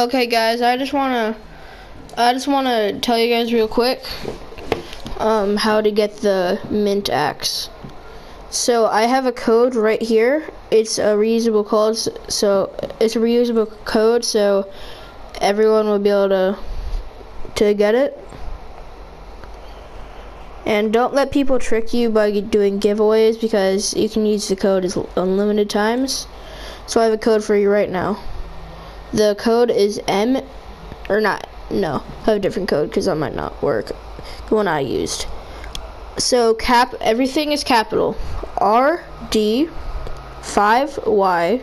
Okay, guys, I just wanna, I just wanna tell you guys real quick, um, how to get the mint axe. So I have a code right here. It's a reusable code, so it's a reusable code, so everyone will be able to to get it. And don't let people trick you by doing giveaways because you can use the code as unlimited times. So I have a code for you right now. The code is M, or not, no, I have a different code because that might not work. The one I used. So cap, everything is capital. R, D, 5, Y,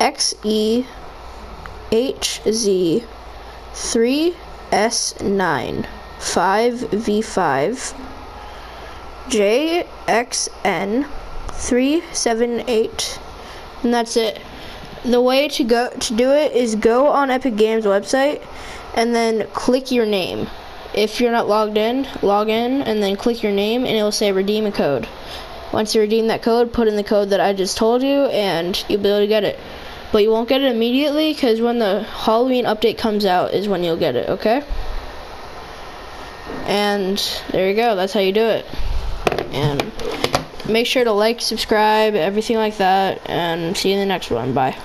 X, E, H, Z, 3, S, 9, 5, V, 5, J, X, N, 3, 7, 8, and that's it the way to go to do it is go on Epic Games website and then click your name. If you're not logged in, log in and then click your name and it will say redeem a code. Once you redeem that code, put in the code that I just told you and you'll be able to get it. But you won't get it immediately because when the Halloween update comes out is when you'll get it, okay? And there you go, that's how you do it. And make sure to like, subscribe, everything like that, and see you in the next one. Bye.